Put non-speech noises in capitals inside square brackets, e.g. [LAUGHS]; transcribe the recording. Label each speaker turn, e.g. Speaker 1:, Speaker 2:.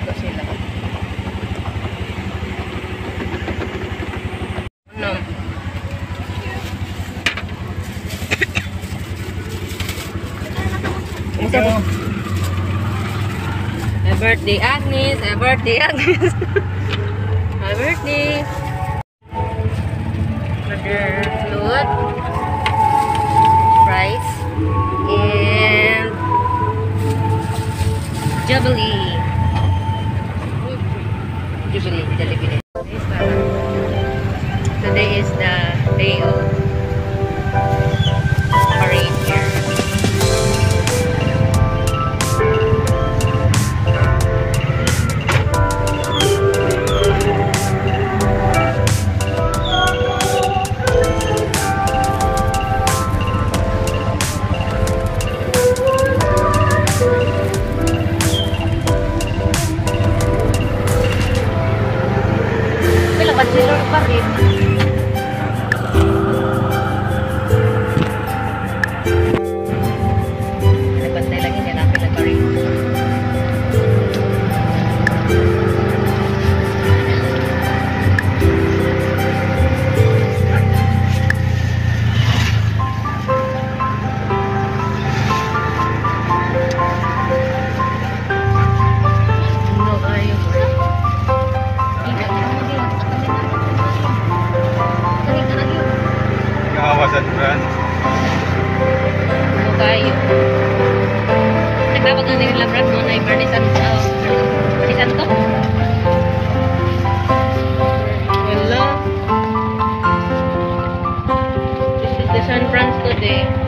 Speaker 1: ko sila. Ano? Kumusta? Happy birthday, Agnes! Happy birthday, Agnes! [LAUGHS] Happy birthday! Burger, float, fries, and Jubilee. Jubilee. Today is the day of bachelor pa rin. Thank you. Ito din yung labrat mo na yung Bernie Santo. Bernie Santo? Wala. This is the San Francisco Day.